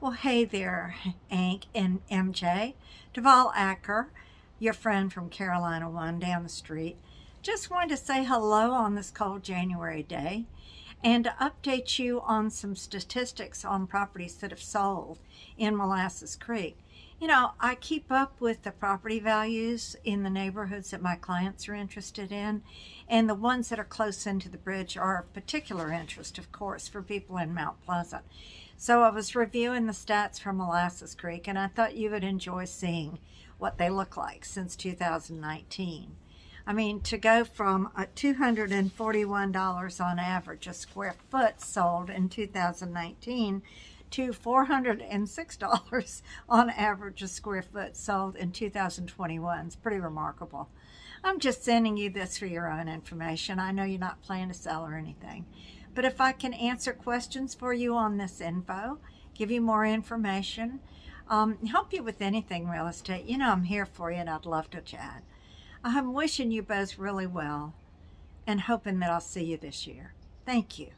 Well, hey there, Hank and MJ. Duval Acker, your friend from Carolina One down the street. Just wanted to say hello on this cold January day and to update you on some statistics on properties that have sold in Molasses Creek. You know, I keep up with the property values in the neighborhoods that my clients are interested in, and the ones that are close into the bridge are of particular interest, of course, for people in Mount Pleasant. So I was reviewing the stats from Molasses Creek, and I thought you would enjoy seeing what they look like since 2019. I mean, to go from a $241 on average a square foot sold in 2019 to $406 on average a square foot sold in 2021. It's pretty remarkable. I'm just sending you this for your own information. I know you're not planning to sell or anything. But if I can answer questions for you on this info, give you more information, um, help you with anything real estate, you know I'm here for you and I'd love to chat. I'm wishing you both really well and hoping that I'll see you this year. Thank you.